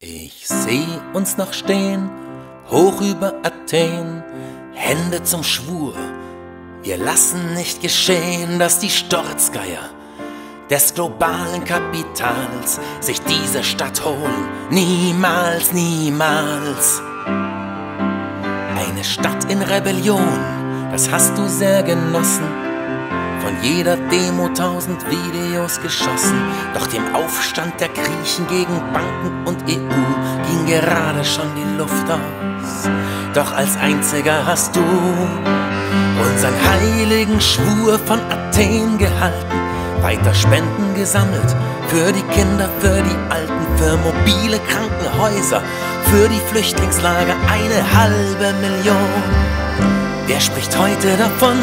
Ich seh uns noch stehen, hoch über Athen, Hände zum Schwur. Wir lassen nicht geschehen, dass die Sturzgeier des globalen Kapitals sich diese Stadt holen. Niemals, niemals. Eine Stadt in Rebellion, das hast du sehr genossen von jeder Demo tausend Videos geschossen. Doch dem Aufstand der Griechen gegen Banken und EU ging gerade schon die Luft aus. Doch als einziger hast du unseren heiligen Schwur von Athen gehalten. Weiter Spenden gesammelt für die Kinder, für die Alten, für mobile Krankenhäuser, für die Flüchtlingslager eine halbe Million. Wer spricht heute davon?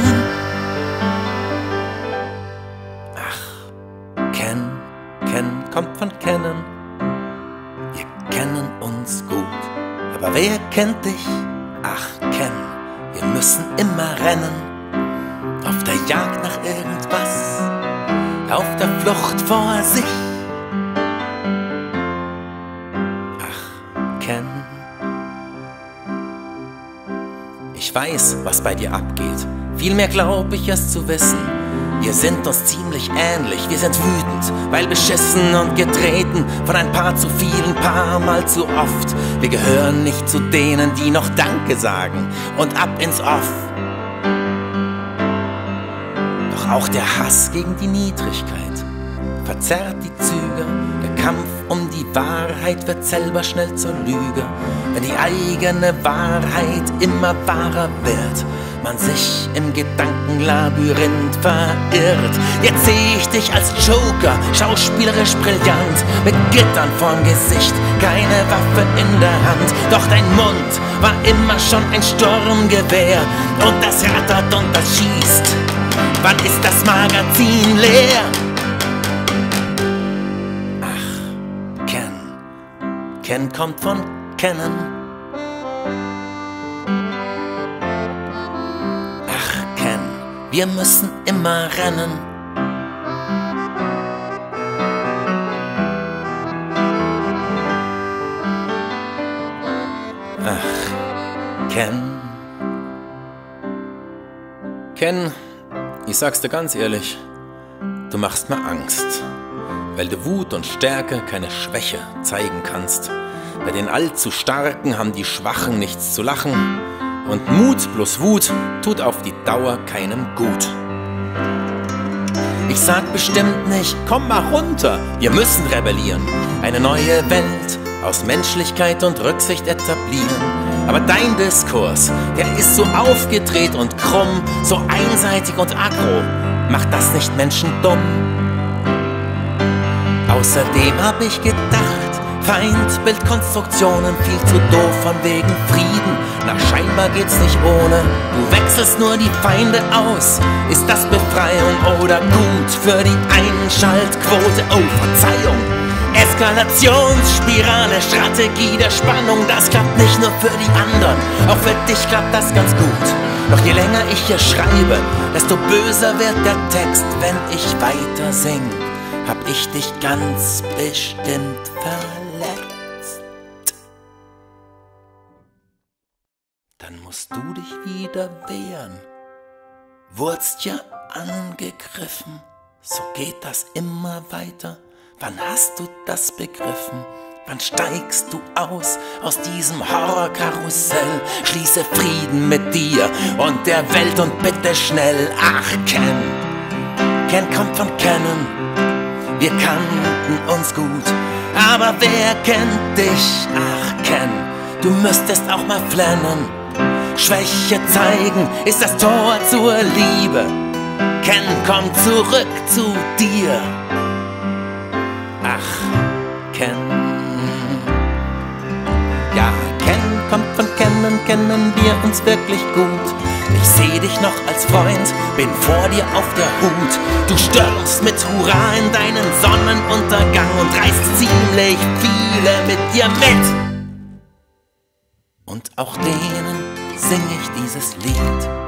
Kommt von kennen. Wir kennen uns gut, aber wer kennt dich? Ach, Ken, wir müssen immer rennen. Auf der Jagd nach irgendwas, auf der Flucht vor sich. Ach, Ken. Ich weiß, was bei dir abgeht. Vielmehr glaube ich es zu wissen. Wir sind uns ziemlich ähnlich, wir sind wütend, weil beschissen und getreten von ein paar zu vielen, paar mal zu oft. Wir gehören nicht zu denen, die noch Danke sagen und ab ins Off. Doch auch der Hass gegen die Niedrigkeit verzerrt die Züge. Der Kampf um die Wahrheit wird selber schnell zur Lüge, wenn die eigene Wahrheit immer wahrer wird man sich im Gedankenlabyrinth verirrt. Jetzt seh ich dich als Joker, schauspielerisch brillant, mit Gittern vorm Gesicht, keine Waffe in der Hand. Doch dein Mund war immer schon ein Sturmgewehr und das rattert und das schießt. Wann ist das Magazin leer? Ach, Ken. Ken kommt von Kennen. Wir müssen immer rennen. Ach, Ken. Ken, ich sag's dir ganz ehrlich, du machst mir Angst, weil du Wut und Stärke keine Schwäche zeigen kannst. Bei den allzu Starken haben die Schwachen nichts zu lachen und Mut plus Wut tut auf die Dauer keinem gut. Ich sag bestimmt nicht, komm mal runter, wir müssen rebellieren. Eine neue Welt aus Menschlichkeit und Rücksicht etablieren. Aber dein Diskurs, der ist so aufgedreht und krumm, so einseitig und aggro. Macht das nicht Menschen dumm? Außerdem hab ich gedacht, Feindbildkonstruktionen viel zu doof von wegen Frieden. Na scheinbar geht's nicht ohne. Du wechselst nur die Feinde aus. Ist das Befreiung oder gut für die Einschaltquote? Oh, Verzeihung. Eskalationsspirale, Strategie der Spannung, das klappt nicht nur für die anderen, auch für dich klappt das ganz gut. Doch je länger ich hier schreibe, desto böser wird der Text, wenn ich weiter sing. Hab ich dich ganz bestimmt verletzt. Dann musst du dich wieder wehren. Wurdst ja angegriffen, so geht das immer weiter. Wann hast du das begriffen? Wann steigst du aus aus diesem Horrorkarussell? Schließe Frieden mit dir und der Welt und bitte schnell. Ach, Ken, Ken kommt von Kennen. Wir kannten uns gut, aber wer kennt dich? Ach, Ken, du müsstest auch mal flennen. Schwäche zeigen ist das Tor zur Liebe. Ken kommt zurück zu dir. Ach, Ken. Ja, Ken kommt von Kennen, kennen wir uns wirklich gut. Ich seh dich noch als Freund, bin vor dir auf der Hut. Du stürmst mit Hurra in deinen Sonnenuntergang und reißt ziemlich viele mit dir mit. Und auch denen sing ich dieses Lied.